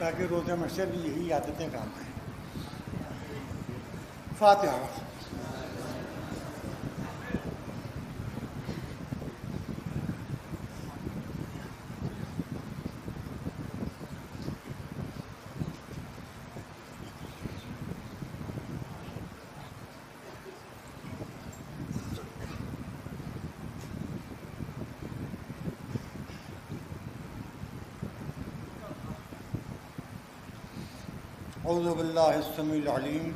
تاکہ روزہ مشر بھی یہی عادتیں کام آئیں فاتحہ۔ اعوذ باللہ السمیع العلیم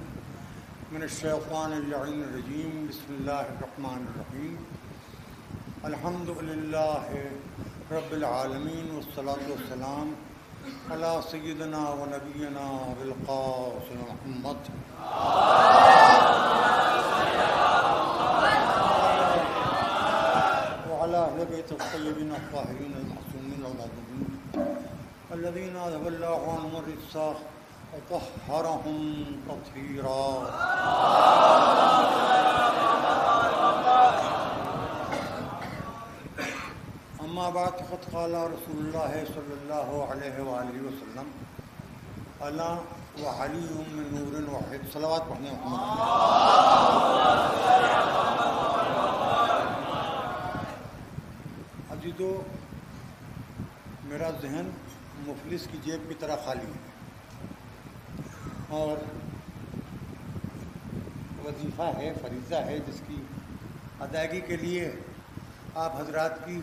من الشیطان اللعین الرجیم، بسم اللہ الرحمن الرحیم. الحمد للہ رب العالمین والصلاة والسلام علی سیدنا و نبینا بالقاسم محمد. وعلى أهل بيت الطيبين الطاهرين المعصومين المعذبين الذين أذهب الله عنهم الرجس وطهرهم تطهيرا. أما بعد، فقد قال رسول الله صلى الله عليه وآله وسلم، ألا وعلي من نور واحد. صلوات پڑھنے محمد ابھی میرا ذہن مفلس کی جیب کی طرح خالی ہے۔ اور وظیفہ ہے، فریضہ ہے جس کی ادائیگی کے لیے آپ حضرات کی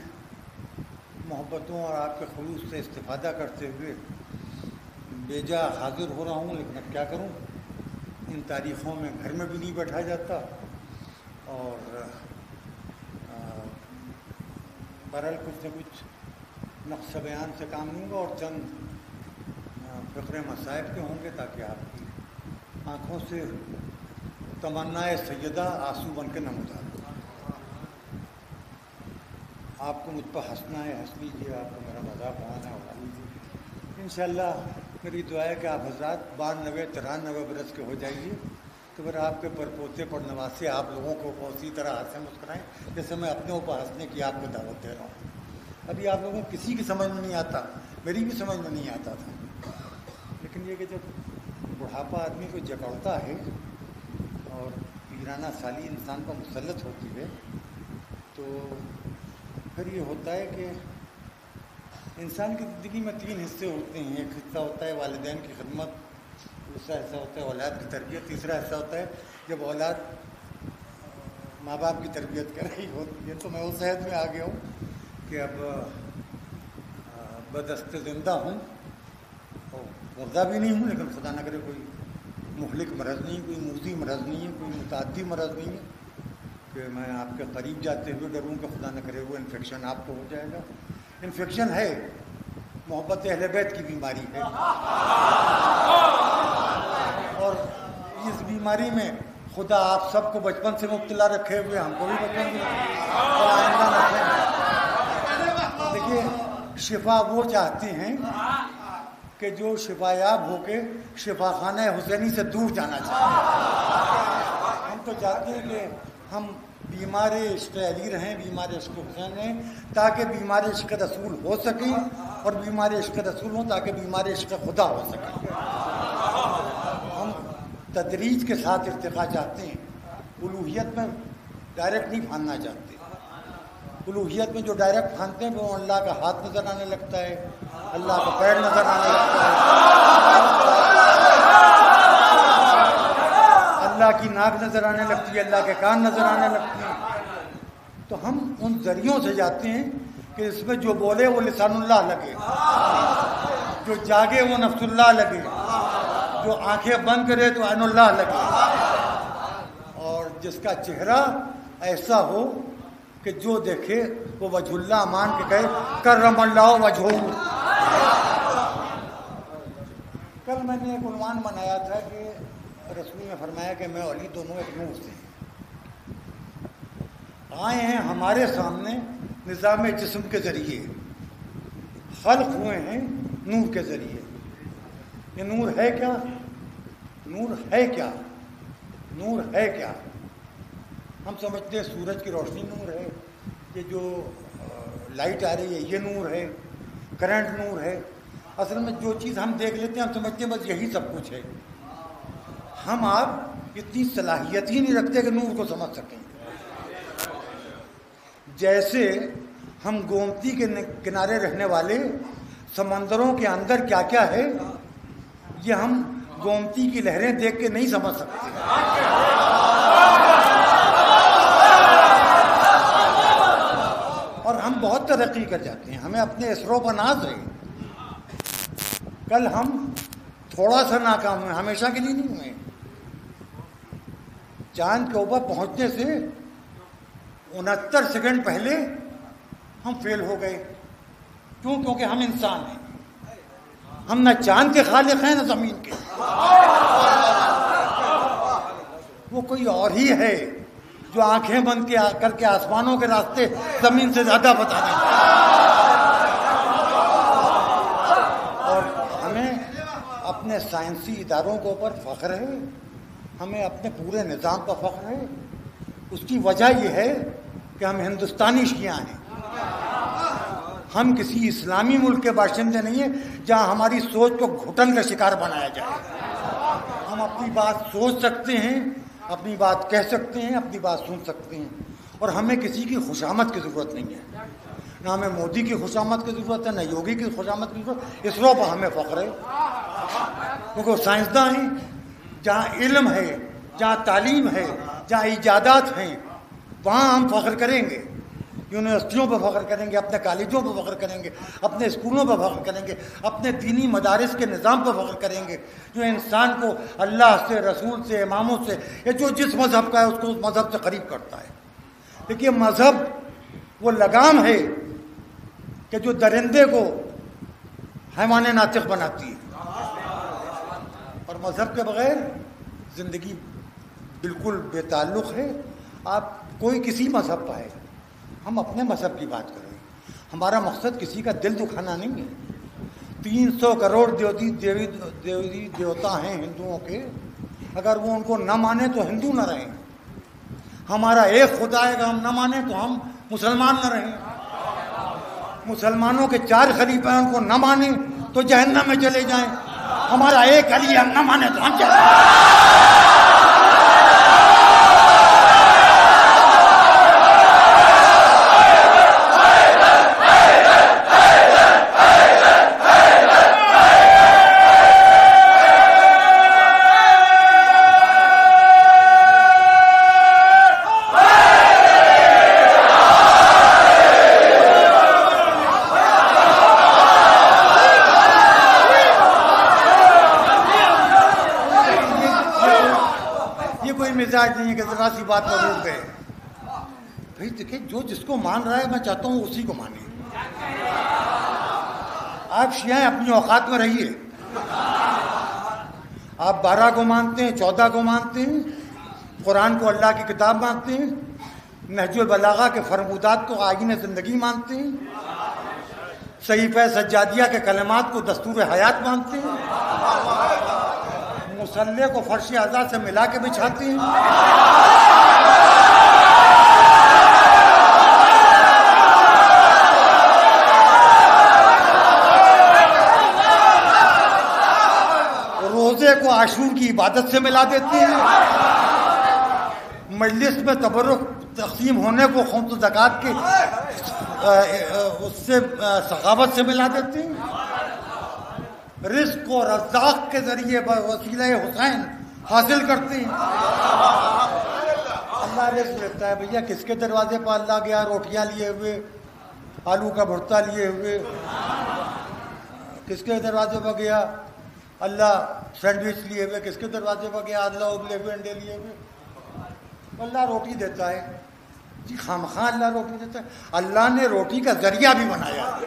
محبتوں اور آپ کے خلوص سے استفادہ کرتے ہوئے بیجا حاضر ہو رہا ہوں، لیکن اب کیا کروں؟ ان تاریخوں میں گھر میں بھی نہیں بیٹھا جاتا اور برحال کچھ نہ کچھ نقص بیان سے کام لوں گا اور چند فقر مصائب کے ہوں گے تاکہ آپ کی آنکھوں سے تمنا سیدہ آنسو بن کے نہ اتارے آپ کو مجھ پر ہنسنا ہے، ہنس لیجیے آپ کو میرا مذاق بنانا ہے ان شاء اللہ میری دعا ہے کہ آپ حضرات بانوے ترانوے برس کے ہو جائیے۔ تو پھر آپ کے پر پوتے پر نواسے آپ لوگوں کو اسی طرح ہنسیں، مسکرائیں، جیسے میں اپنے اوپر ہنسنے کی آپ کو دعوت دے رہا ہوں۔ ابھی آپ لوگوں کو کسی کی سمجھ میں نہیں آتا، میری بھی سمجھ میں نہیں آتا تھا۔ لیکن یہ کہ جب بڑھاپا آدمی کو جکڑتا ہے اور پیرانہ سالی انسان پر مسلط ہوتی ہے، تو پھر یہ ہوتا ہے کہ انسان کی زندگی میں تین حصے ہوتے ہیں، ایک حصہ ہوتا ہے والدین کی خدمت، دوسرا حصہ ہوتا ہے اولاد کی تربیت، تیسرا حصہ ہوتا ہے جب اولاد ماں باپ کی تربیت کر رہی ہوتی ہے۔ تو میں اس عہد میں آ گیا ہوں کہ اب بدست زندہ ہوں۔ اور مردہ بھی نہیں ہوں، لیکن خدا نہ کرے کوئی مخلق مرض نہیں کوئی موزی مرض نہیں ہے، کوئی متعدی مرض نہیں ہے کہ میں آپ کے قریب جاتے ہوئے ڈروں کہ خدا نہ کرے وہ انفیکشن آپ کو ہو جائے گا۔ انفیکشن ہے، محبت اہل بیت کی بیماری ہے۔ اور اس بیماری میں خدا آپ سب کو بچپن سے مبتلا رکھے ہوئے، ہم کو بھی بچپن سے۔ دیکھیے، شفا وہ چاہتے ہیں کہ جو شفا یاب ہو کے شفا خانہ حسینی سے دور جانا چاہتے ہم تو چاہتے ہیں کہ ہم بیمار عشق علی رہیں، بیمار عشق حسین رہیں، تاکہ بیمار عشق رسول ہو سکیں اور بیمار عشق رسول ہوں تاکہ بیمار عشق خدا ہو سکیں ہم تدریج کے ساتھ ارتقا چاہتے ہیں الوحیت میں ڈائریکٹ نہیں پھاننا چاہتے۔ الوحیت میں جو ڈائریکٹ پھانتے ہیں، وہ اللہ کا ہاتھ نظر آنے لگتا ہے، اللہ کا پیر نظر آنے لگتا ہے۔ اللہ کی ناک نظر آنے لگتی ہے، اللہ کے کان نظر آنے لگتی ہیں۔ تو ہم ان ذریعوں سے جاتے ہیں کہ اس میں جو بولے وہ لسان اللہ لگے۔ جو جاگے وہ نفس اللہ لگے۔ جو آنکھیں بند کرے تو عین اللہ لگے۔ اور جس کا چہرہ ایسا ہو کہ جو دیکھے وہ وجہ اللہ مان کے کہے، کرم اللہ وجہ کل میں نے ایک عنوان بنایا تھا کہ رسول نے فرمایا کہ میں علی دونوں ایک نور سے آئے ہیں ہمارے سامنے نظام جسم کے ذریعے، خلق ہوئے ہیں نور کے ذریعے۔ یہ نور ہے کیا؟ نور ہے کیا؟ نور ہے کیا؟ ہم سمجھتے ہیں سورج کی روشنی نور ہے، یہ جو لائٹ آ رہی ہے، یہ نور ہے کرنٹ نور ہے۔ اصل میں جو چیز ہم دیکھ لیتے ہیں، ہم سمجھتے ہیں بس یہی سب کچھ ہے۔ ہم آپ اتنی صلاحیت ہی نہیں رکھتے کہ نور کو سمجھ سکیں۔ جیسے ہم گومتی کے کنارے رہنے والے سمندروں کے اندر کیا کیا ہے، یہ ہم گومتی کی لہریں دیکھ کے نہیں سمجھ سکتے اور ہم بہت ترقی کر جاتے ہیں، ہمیں اپنے اسرو پر ناز ہے کل ہم تھوڑا سا ناکام ہوئے، ہمیشہ کے لیے نہیں ہوئے۔ چاند کے اوپر پہنچنے سے انہتر سیکنڈ پہلے ہم فیل ہو گئے۔ کیوں؟ کیونکہ ہم انسان ہیں۔ ہم نہ چاند کے خالق ہیں، نہ زمین کے۔ وہ کوئی اور ہی ہے۔ جو آنکھیں بند کے کر کے آسمانوں کے راستے زمین سے زیادہ بتا دیں اور ہمیں اپنے سائنسی اداروں کے اوپر فخر ہے۔ ہمیں اپنے پورے نظام پر فخر ہے۔ اس کی وجہ یہ ہے کہ ہم ہندوستانی شیعہ ہیں۔ ہم کسی اسلامی ملک کے باشندے نہیں ہیں جہاں ہماری سوچ کو گھٹن کا شکار بنایا جائے۔ ہم اپنی بات سوچ سکتے ہیں اپنی بات کہہ سکتے ہیں، اپنی بات سن سکتے ہیں۔ اور ہمیں کسی کی خوشامد کی ضرورت نہیں ہے۔ نہ ہمیں مودی کی خوشامد کی ضرورت ہے، نہ یوگی کی خوشامد کی ضرورت اسرو پر ہمیں فخر ہے۔ کیونکہ وہ سائنسداں ہیں، جہاں علم ہے، جہاں تعلیم ہے، جہاں ایجادات ہیں، وہاں ہم فخر کریں گے۔ یونیورسٹیوں پہ فخر کریں گے، اپنے کالجوں پہ فخر کریں گے، اپنے اسکولوں پہ فخر کریں گے، اپنے دینی مدارس کے نظام پہ فخر کریں گے۔ جو انسان کو اللہ سے، رسول سے، اماموں سے، یا جو جس مذہب کا ہے، اس کو اس مذہب سے قریب کرتا ہے۔ دیکھیے، مذہب وہ لگام ہے کہ جو درندے کو حیوان ناطق بناتی ہے۔ اور مذہب کے بغیر زندگی بالکل بے تعلق ہے۔ آپ کوئی کسی مذہب پائے ہم اپنے مذہب کی بات کریں۔ ہمارا مقصد کسی کا دل دکھانا نہیں ہے۔ تین سو کروڑ دیوتی دیوی دیوی دیوتا ہیں ہندوؤں کے۔ اگر وہ ان کو نہ مانے تو ہندو نہ رہیں۔ ہمارا ایک خدا ہے، اگر ہم نہ مانیں تو ہم مسلمان نہ رہیں۔ مسلمانوں کے چار خلیفہ ہیں، ان کو نہ مانیں تو جہنم میں چلے جائیں۔ ہمارا ایک علی ہم نہ مانیں تو ہم چلے جائیں۔ ذرا سی بات پر روک گئے۔ بھائی دیکھیں، جو جس کو مان رہا ہے، میں چاہتا ہوں اسی کو مانے۔ آپ شیعہ اپنی اوقات میں رہیے۔ آپ بارہ کو مانتے ہیں، چودہ کو مانتے ہیں، قرآن کو اللہ کی کتاب مانتے ہیں، نہج البلاغہ کے فرمودات کو آئین زندگی مانتے ہیں، صحیفہ سجادیہ کے کلمات کو دستور حیات مانتے ہیں۔ مسلح کو فرش اعضا سے ملا کے بچھاتے ہیں۔ روزے کو عاشور کی عبادت سے ملا دیتے ہیں۔ مجلس میں تبرک تقسیم ہونے کو خمس زکات کے اس سے ثقافت سے ملا دیتے ہیں۔ رزق و رزاق کے ذریعے وسیلہ حسین حاصل کرتے ہیں۔ اللہ رزق لیتا ہے بھیا، کس کے دروازے پر اللہ گیا روٹیاں لیے ہوئے، آلو کا بھرتا لیے ہوئے؟ کس کے دروازے پر گیا؟ اللہ سینڈوچ لیے ہوئے، کس کے دروازے پر گیا؟ اللہ ابلے ہوئے، انڈے لیے ہوئے۔ اللہ روٹی دیتا ہے۔ جی خام خواہ اللہ روٹی دیتا ہے۔ اللہ نے روٹی کا ذریعہ بھی بنایا۔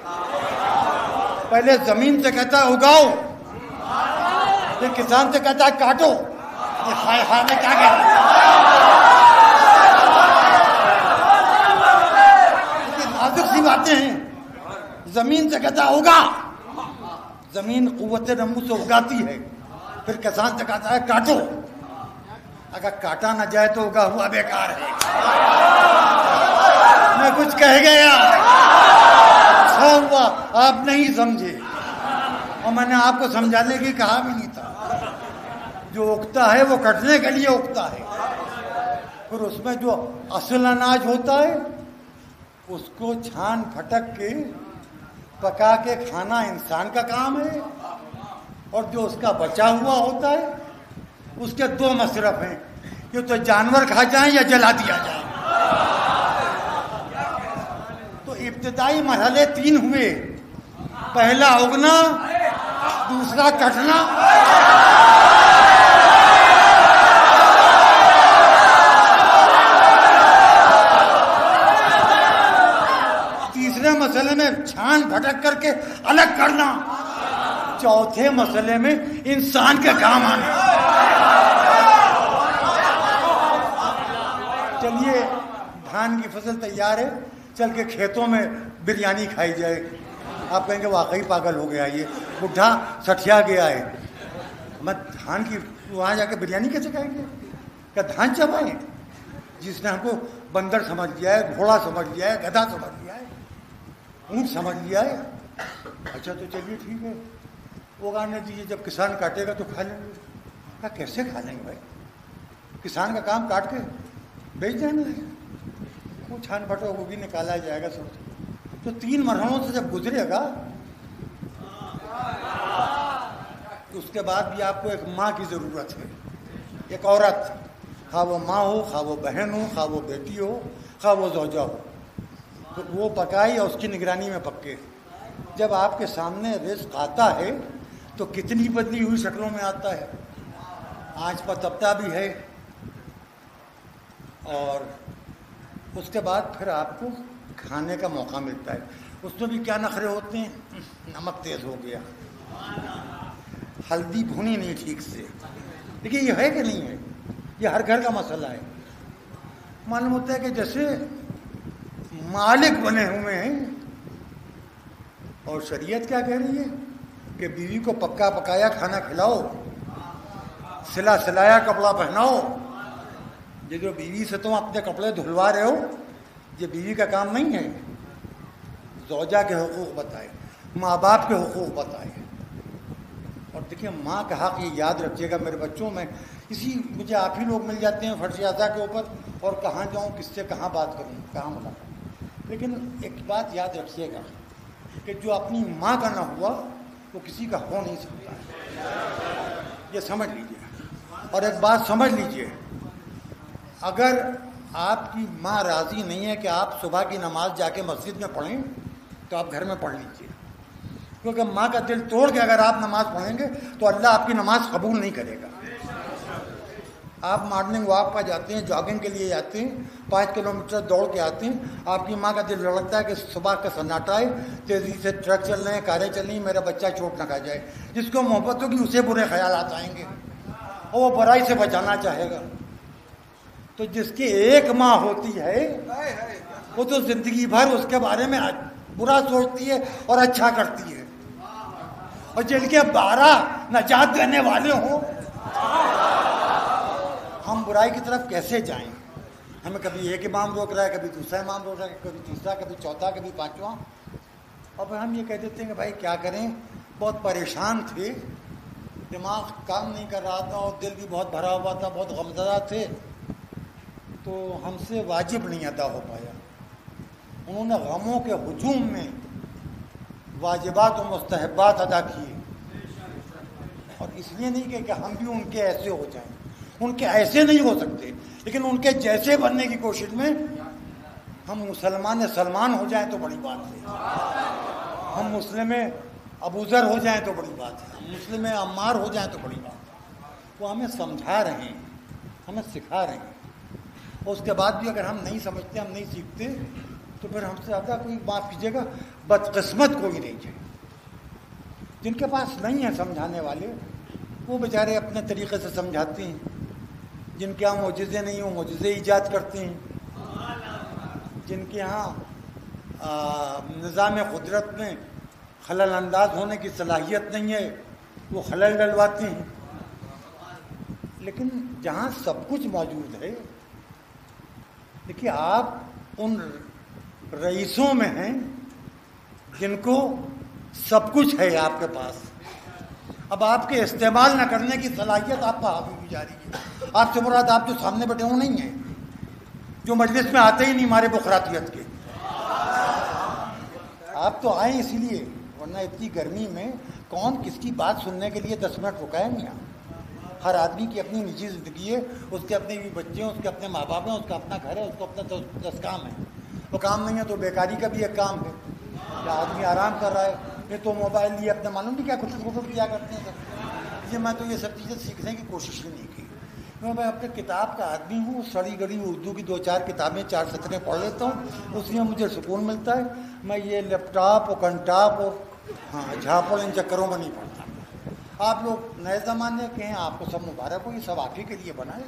پہلے زمین سے کہتا ہے، اگاؤ۔ پھر کسان سے کہتا ہے، کاٹو۔ میں کیا کہتا نازک سی باتیں ہیں۔ زمین سے کہتا ہے، اگا۔ زمین قوت نمو سے اگاتی ہے۔ پھر کسان سے کہتا ہے، کاٹو۔ اگر کاٹا نہ جائے تو اگا ہوا بیکار ہے۔ میں کچھ کہہ گیا۔ اچھا ہوا، آپ نہیں سمجھے۔ اور میں نے آپ کو سمجھانے کی کہا بھی نہیں تھا۔ جو اگتا ہے وہ کٹنے کے لیے اگتا ہے۔ پھر اس میں جو اصل اناج ہوتا ہے، اس کو چھان پھٹک کے پکا کے کھانا انسان کا کام ہے۔ اور جو اس کا بچا ہوا ہوتا ہے اس کے دو مصرف ہیں یہ تو جانور کھا جائیں یا جلا دیا جائے۔ تو ابتدائی مرحلے تین ہوئے۔ پہلا اگنا، دوسرا کٹنا۔ تیسرے مسئلے میں چھان بھٹک کر کے الگ کرنا۔ چوتھے مسئلے میں انسان کے کام آنا چلیے، دھان کی فصل تیار ہے، چل کے کھیتوں میں بریانی کھائی جائے۔ آپ کہیں گے، واقعی پاگل ہو گیا یہ۔ بڈھا سٹیا گیا ہے۔ میں دھان کی، وہاں جا کے بریانی کیسے کھائیں گے؟ کیا دھان چبائیں جس نے ہم کو بندر سمجھ لیا ہے، گھوڑا سمجھ لیا ہے، گدھا سمجھ لیا ہے، اونٹ سمجھ لیا ہے۔ اچھا تو چلیے، ٹھیک ہے۔ وہ گانے دیجیے جب کسان کاٹے گا تو کھا لیں گے۔ کہا، کیسے کھا لیں گے بھائی؟ کسان کا کام کاٹ کے بیچ جانا ہے وہ چھان پھٹو وہ بھی نکالا جائے گا سب۔ تو تین مرحلوں سے جب گزرے گا، اس کے بعد بھی آپ کو ایک ماں کی ضرورت ہے۔ ایک عورت۔ خواہ وہ ماں ہو، خواہ وہ بہن ہو، خواہ وہ بیٹی ہو، خواہ وہ زوجہ ہو۔ تو وہ پکائی اور اس کی نگرانی میں پکے۔ جب آپ کے سامنے رزق آتا ہے، تو کتنی بدلی ہوئی شکلوں میں آتا ہے۔ آنچ پر تپتا بھی ہے۔ اور اس کے بعد پھر آپ کو کھانے کا موقع ملتا ہے۔ اس میں بھی کیا نخرے ہوتے ہیں؟ نمک تیز ہو گیا۔ ہلدی بھونی نہیں ٹھیک سے۔ دیکھیے، یہ ہے کہ نہیں ہے؟ یہ ہر گھر کا مسئلہ ہے۔ معلوم ہوتا ہے کہ جیسے مالک بنے ہوئے ہیں، اور شریعت کیا کہہ رہی ہے؟ کہ بیوی کو پکا پکایا کھانا کھلاؤ، سلا سلایا کپڑا پہناؤ۔ یہ جو بیوی سے تم اپنے کپڑے دھلوا رہے ہو، یہ بیوی کا کام نہیں ہے۔ زوجہ کے حقوق بتائے، ماں باپ کے حقوق بتائے۔ اور دیکھیے، ماں کا حق یہ یاد رکھیے گا میرے بچوں میں، اسی مجھے آپ ہی لوگ مل جاتے ہیں فرش اعضا کے اوپر، اور کہاں جاؤں، کس سے کہاں بات کروں، کہاں ملاقات لیکن ایک بات یاد رکھیے گا کہ جو اپنی ماں کا نہ ہوا، وہ کسی کا ہو نہیں سکتا۔ یہ سمجھ لیجیے اور ایک بات سمجھ لیجیے اگر آپ کی ماں راضی نہیں ہے کہ آپ صبح کی نماز جا کے مسجد میں پڑھیں، تو آپ گھر میں پڑھ لیجیے کیونکہ ماں کا دل توڑ کے اگر آپ نماز پڑھیں گے، تو اللہ آپ کی نماز قبول نہیں کرے گا۔ آپ مارننگ واک پر جاتے ہیں، جاگنگ کے لیے جاتے ہیں، پانچ کلو میٹر دوڑ کے آتے ہیں، آپ کی ماں کا دل لڑکتا ہے کہ صبح کا سناٹا ہے تیزی سے ٹرک چل رہے ہیں، کاریں چل رہی ہیں، میرا بچہ چوٹ نہ کھا جائے۔ جس کو محبت ہوگی اسے برے خیالات آئیں گے، اور وہ برائی سے بچانا چاہے گا۔ تو جس کی ایک ماں ہوتی ہے وہ تو زندگی بھر اس کے بارے میں برا سوچتی ہے اور اچھا کرتی ہے۔ اور جن کے بارہ نجات دینے والے ہوں ہم برائی کی طرف کیسے جائیں؟ ہمیں کبھی ایک امام روک رہا ہے کبھی دوسرا امام روک رہا ہے کبھی تیسرا کبھی چوتھا کبھی پانچواں۔ اور پھر ہم یہ کہہ دیتے ہیں کہ بھائی کیا کریں؟ بہت پریشان تھے۔ دماغ کام نہیں کر رہا تھا اور دل بھی بہت بھرا ہوا تھا بہت غمزدہ تھے۔ تو ہم سے واجب نہیں ادا ہو پایا۔ انہوں نے غموں کے ہجوم میں واجبات و مستحبات ادا کیے۔ اور اس لیے نہیں کہ ہم بھی ان کے ایسے ہو جائیں۔ ان کے ایسے نہیں ہو سکتے۔ لیکن ان کے جیسے بننے کی کوشش میں ہم مسلمان سلمان ہو جائیں تو بڑی بات ہے۔ ہم مسلم ابوذر ہو جائیں تو بڑی بات ہے۔ ہم مسلم عمار ہو جائیں تو بڑی بات ہے۔ وہ ہمیں سمجھا رہے ہیں، ہمیں سکھا رہے ہیں۔ اور اس کے بعد بھی اگر ہم نہیں سمجھتے، ہم نہیں سیکھتے، تو پھر ہم سے زیادہ کوئی معاف کیجیے گا، بدقسمت کوئی نہیں جائے جن کے پاس نہیں ہے سمجھانے والے، وہ بیچارے اپنے طریقے سے سمجھاتے ہیں۔ جن کے یہاں معجزے نہیں ہوں معجزے ایجاد کرتے ہیں۔ جن کے یہاں نظام قدرت میں خلل انداز ہونے کی صلاحیت نہیں ہے، وہ خلل ڈلواتے ہیں۔ لیکن جہاں سب کچھ موجود ہے دیکھیے، آپ ان رئیسوں میں ہیں جن کو سب کچھ ہے آپ کے پاس۔ اب آپ کے استعمال نہ کرنے کی صلاحیت آپ کا حاوی بھی جاری ہے۔ آپ سے مراد آپ جو سامنے بیٹھے وہ نہیں ہیں، جو مجلس میں آتے ہی نہیں مارے بخراتیت کے۔ آپ تو آئیں اسی لیے، ورنہ اتنی گرمی میں کون کس کی بات سننے کے لیے دس منٹ رکائے نہیں آپ ہر آدمی کی اپنی نجی زندگی ہے، اس کے اپنے بھی بچے ہیں، اس کے اپنے ماں باپ ہیں، اس کا اپنا گھر ہے، اس کو اپنا دس کام ہے وہ کام نہیں ہے تو بیکاری کا بھی ایک کام ہے۔ یا آدمی آرام کر رہا ہے یہ تو موبائل لیے اپنے معلوم نہیں کیا کچھ کچھ کیا کرتے ہیں سر یہ میں تو یہ سب چیزیں سیکھنے کی کوشش ہی نہیں کی۔ میں اپنے کتاب کا آدمی ہوں، سڑی گڑی اردو کی دو چار کتابیں، چار سطریں پڑھ لیتا ہوں، اس میں مجھے سکون ملتا ہے۔ میں یہ لیپ ٹاپ اور کنٹاپ اور ہاں جھاپڑ ان چکروں میں نہیں پڑتا آپ لوگ نئے زمانے کے ہیں، آپ کو سب مبارک ہو، یہ سب آپ ہی کے لیے بنا ہے۔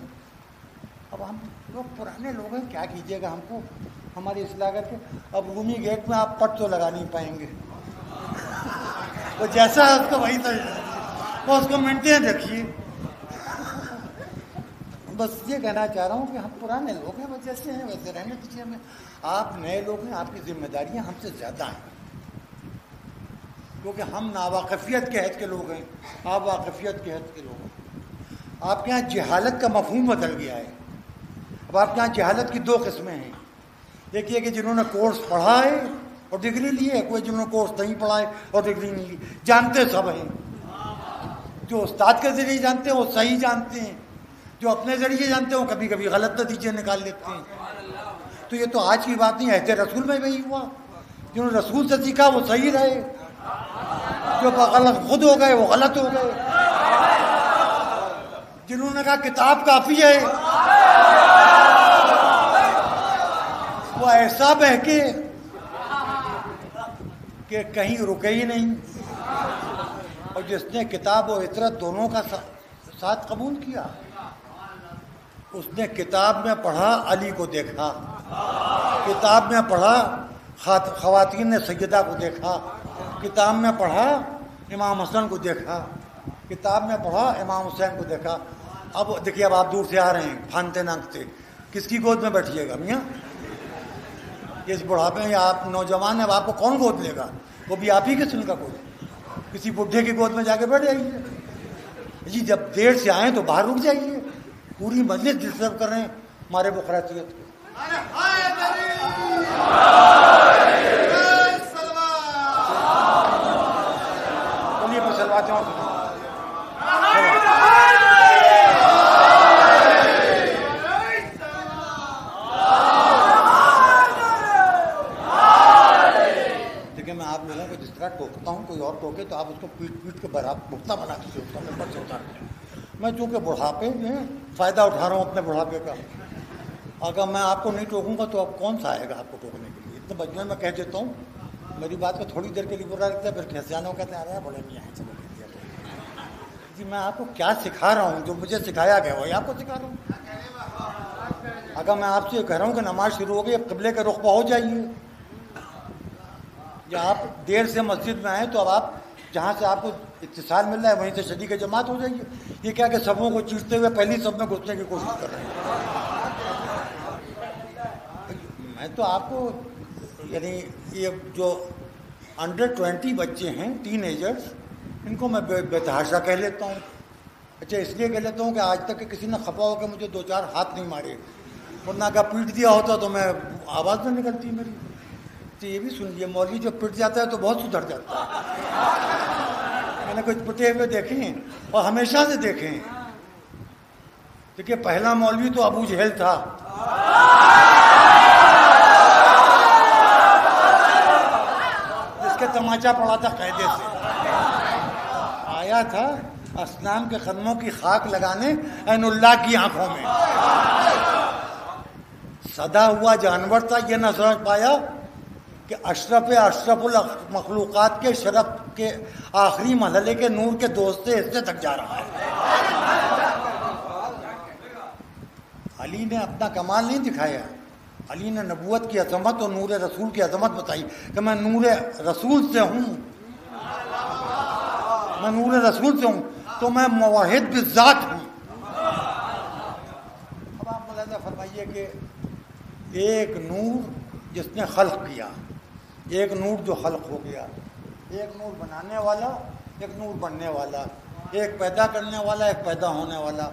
اب ہم لوگ پرانے لوگ ہیں، کیا کیجیے گا ہم کو؟ ہماری اصلاح کر کے۔ اب رومی گیٹ میں آپ پٹ تو لگا نہیں پائیں گے۔ وہ جیسا ہے، اس کو وہی تو اس کو مینٹین رکھیے بس یہ کہنا چاہ رہا ہوں کہ ہم پرانے لوگ ہیں جیسے ہیں، ویسے رہنے دیجیے ہمیں آپ نئے لوگ ہیں، آپ کی ذمہ داریاں ہم سے زیادہ ہیں۔ کیونکہ ہم ناواقفیت کے حد کے لوگ ہیں۔ آپ واقفیت کے حد کے لوگ ہیں۔ آپ کے یہاں جہالت کا مفہوم بدل گیا ہے۔ اب آپ کے یہاں جہالت کی دو قسمیں ہیں۔ دیکھیے کہ جنہوں نے کورس پڑھا ہے اور ڈگری لی ہے، کوئی جنہوں نے کورس نہیں پڑھا ہے اور ڈگری نہیں لی۔ جانتے سب ہیں۔ جو استاد کے ذریعے جانتے ہیں، وہ صحیح جانتے ہیں۔ جو اپنے ذریعے جانتے ہیں، وہ کبھی کبھی غلط نتیجے نکال لیتے ہیں۔ تو یہ تو آج کی بات نہیں ہے رسول میں بھی ہوا۔ جنہوں نے رسول سے سیکھا، وہ صحیح رہے۔ جو غلط خود ہو گئے، وہ غلط ہو گئے۔ جنہوں نے کہا کتاب کافی ہے، وہ ایسا بہکے کہ کہیں رکے ہی نہیں۔ اور جس نے کتاب و عطرت دونوں کا ساتھ قبول کیا، اس نے کتاب میں پڑھا، علی کو دیکھا۔ کتاب میں پڑھا خواتین نے سیدہ کو دیکھا۔ کتاب میں پڑھا، امام حسن کو دیکھا۔ کتاب میں پڑھا، امام حسین کو دیکھا۔ اب دیکھیے، اب آپ دور سے آ رہے ہیں پھانتے نانگتے کس کی گود میں بیٹھیے گا میاں؟ اس بڑھاپے میں آپ نوجوان ہیں، اب آپ کو کون گود لے گا؟ وہ بھی آپ ہی کے کا گود۔ کسی بڈھے کی گود میں جا کے بیٹھ جائیے۔ جی جب دیر سے آئیں تو باہر رک جائیے۔ پوری مجلس ڈسٹرب کر رہے ہیں ہمارے بخراتیت کو۔ دیکھیں، میں آپ لوگوں کو جس طرح ٹوکتا ہوں، کوئی اور ٹوکے، تو آپ اس کو پیٹ پیٹ کے برابر بھگتا بنا کے سے اتار میں چونکہ بڑھاپے میں فائدہ اٹھا رہا ہوں اپنے بڑھاپے کا، اگر میں آپ کو نہیں ٹوکوں گا تو اب کون سا آئے گا آپ کو ٹوکنے کے لیے؟ اتنے بجنے میں کہہ دیتا ہوں، میری بات کو تھوڑی دیر کے لیے برا لگتا ہے، پھر کھینسیانوں کہتے ہیں، ارے، بڑے نہیں آئے چلو۔ جی میں آپ کو کیا سکھا رہا ہوں؟ جو مجھے سکھایا گیا، وہی آپ کو سکھا رہا ہوں؟ اگر میں آپ سے کہہ رہا ہوں کہ نماز شروع ہو گئی، اب قبلے کے رخ پہ ہو جائیے۔ یا آپ دیر سے مسجد میں آئیں تو اب آپ جہاں سے آپ کو اتصال مل رہا ہے، وہیں سے شدید کے جماعت ہو جائیے۔ یہ کیا کہ سبوں کو چیٹتے ہوئے پہلی سب میں گھسنے کی کوشش کر رہے ہیں۔ میں تو آپ کو یعنی یہ جو انڈر ٹوینٹی بچے ہیں ٹین ایجرس ان کو میں بے تحاشا کہہ لیتا ہوں۔ اچھا اس لیے کہہ لیتا ہوں کہ آج تک کہ کسی نے خفا ہو کے مجھے دو چار ہاتھ نہیں مارے۔ ورنہ اگر پیٹ دیا ہوتا تو میں آواز نہ نکلتی میری۔ تو یہ بھی سن لیے مولوی جو پٹ جاتا ہے تو بہت سدھر جاتا ہے۔ میں نے کچھ پٹے ہوئے دیکھے ہیں اور ہمیشہ سے دیکھے ہیں۔ دیکھیے، پہلا مولوی تو ابو جہل تھا۔ جس کے تماچا پڑا تھا قیدے سے۔ آیا تھا اسلام کے قدموں کی خاک لگانے این اللہ کی آنکھوں میں۔ سدا ہوا جانور تھا یہ نہ سمجھ پایا کہ اشرف اشرف المخلوقات کے شرف کے آخری محلے کے نور کے دوست حصے تک جا رہا ہے۔ علی نے اپنا کمال نہیں دکھایا۔ علی نے نبوت کی عظمت اور نور رسول کی عظمت بتائی کہ میں نور رسول سے ہوں۔ نور رسول سے ہوں، تو میں موحد بذات ہوں اب آپ ملاحظہ فرمائیے کہ ایک نور جس نے خلق کیا، ایک نور جو خلق ہو گیا، ایک نور بنانے والا، ایک نور بننے والا، ایک پیدا کرنے والا، ایک پیدا ہونے والا،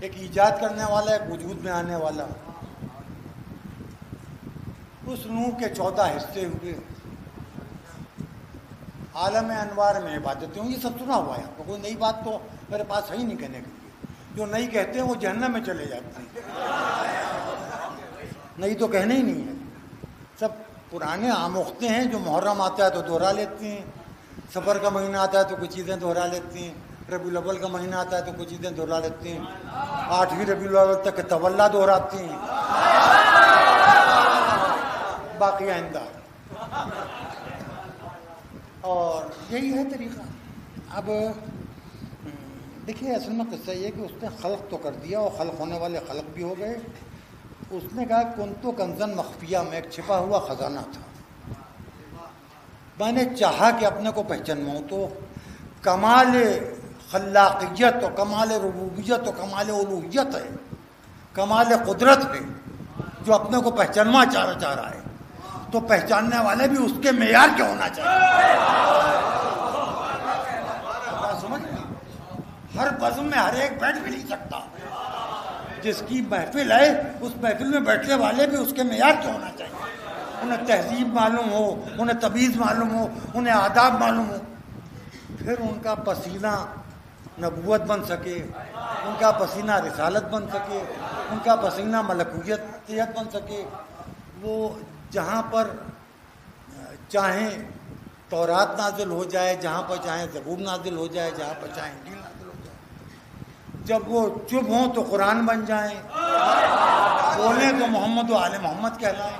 ایک ایجاد کرنے والا، ایک وجود میں آنے والا۔ اس نور کے چودہ حصے ہوئے۔ عالم انوار میں عبادتیں ہوں یہ سب سنا ہوا ہے۔ آپ کو کوئی نئی بات تو میرے پاس ہے ہی نہیں کہنے کے لیے جو نہیں کہتے ہیں وہ جہنم میں چلے جاتے ہیں۔ نہیں تو کہنے ہی نہیں ہے سب پرانے آموختے ہیں جو محرم آتا ہے تو دوہرا لیتے ہیں۔ سفر کا مہینہ آتا ہے تو کچھ چیزیں دوہرا لیتے ہیں۔ ربی الاول کا مہینہ آتا ہے تو کچھ چیزیں دوہرا لیتے ہیں۔ آٹھویں ربی الاول تک طولہ دہراتے ہیں۔ باقی آئندہ۔ اور یہی ہے طریقہ۔ اب، دیکھیے، اصل میں قصہ یہ کہ اس نے خلق تو کر دیا اور خلق ہونے والے خلق بھی ہو گئے۔ اس نے کہا کن تو کنزن مخفیہ میں ایک چھپا ہوا خزانہ تھا۔ میں نے چاہا کہ اپنے کو پہچانواؤں تو کمال خلاقیت و کمال ربوبیت و کمال الوحیت ہے۔ کمال قدرت ہے جو اپنے کو پہچانوا چاہ چاہ رہا ہے۔ تو پہچاننے والے بھی اس کے معیار کے ہونا چاہیے۔ ہر بزم میں ہر ایک بیٹھ بھی نہیں سکتا۔ جس کی محفل ہے، اس محفل میں بیٹھنے والے بھی اس کے معیار کے ہونا چاہیے۔ انہیں تہذیب معلوم ہو، انہیں تبیز معلوم ہو، انہیں آداب معلوم ہو۔ پھر ان کا پسینہ نبوت بن سکے، ان کا پسینہ رسالت بن سکے، ان کا پسینہ ملکویت بن سکے۔ وہ جہاں پر، چاہیں تورات نازل ہو جائے، جہاں پر چاہیں زبور نازل ہو جائے، جہاں پر چاہیں انجیل نازل ہو جائے۔ جب وہ چپ ہوں تو قرآن بن جائیں۔ بولیں تو محمد و عالم محمد کہلائیں۔